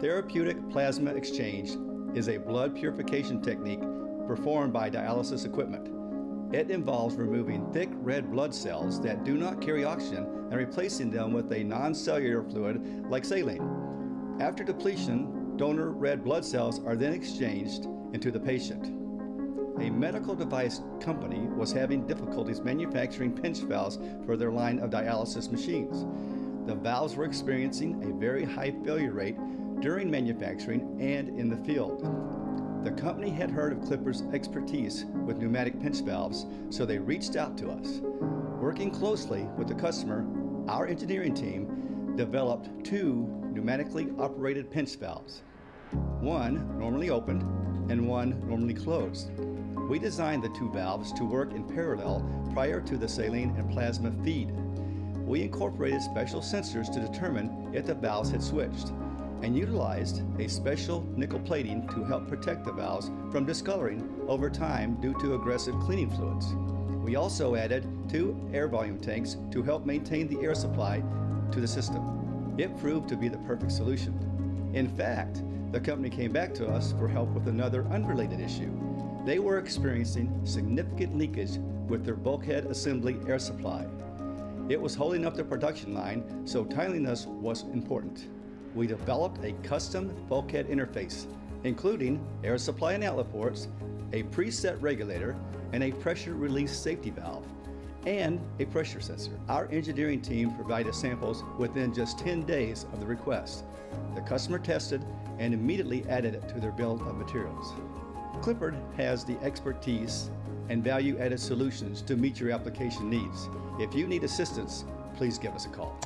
Therapeutic plasma exchange is a blood purification technique performed by dialysis equipment. It involves removing thick red blood cells that do not carry oxygen and replacing them with a non cellular fluid like saline. After depletion, donor red blood cells are then exchanged into the patient. A medical device company was having difficulties manufacturing pinch valves for their line of dialysis machines. The valves were experiencing a very high failure rate during manufacturing and in the field. The company had heard of Clippard's expertise with pneumatic pinch valves, so they reached out to us. Working closely with the customer, our engineering team developed two pneumatically operated pinch valves. One normally opened and one normally closed. We designed the two valves to work in parallel prior to the saline and plasma feed. We incorporated special sensors to determine if the valves had switched and utilized a special nickel plating to help protect the valves from discoloring over time due to aggressive cleaning fluids. We also added two air volume tanks to help maintain the air supply to the system. It proved to be the perfect solution. In fact, the company came back to us for help with another unrelated issue. They were experiencing significant leakage with their bulkhead assembly air supply. It was holding up the production line, so timeliness was important we developed a custom bulkhead interface, including air supply and outlet ports, a preset regulator, and a pressure release safety valve, and a pressure sensor. Our engineering team provided samples within just 10 days of the request. The customer tested and immediately added it to their bill of materials. Clippard has the expertise and value added solutions to meet your application needs. If you need assistance, please give us a call.